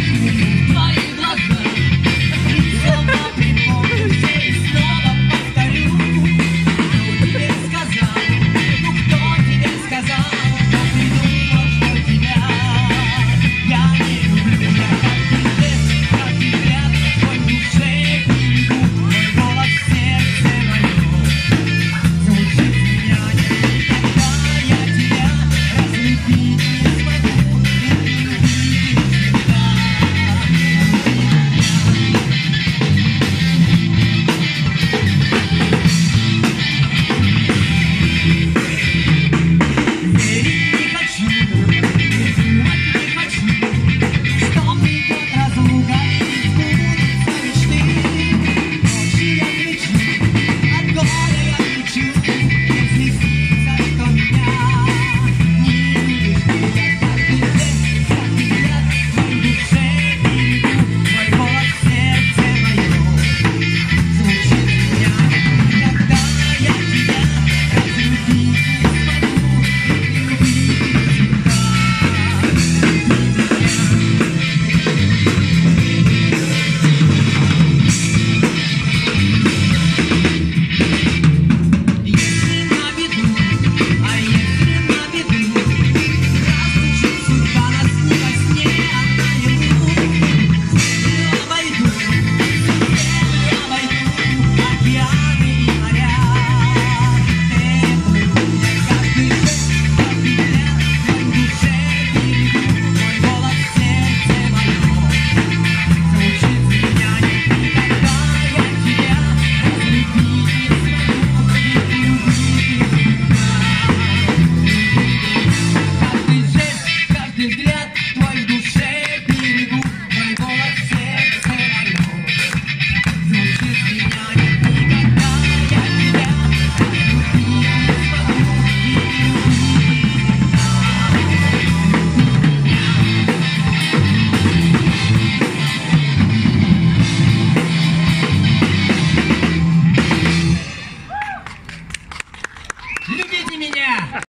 But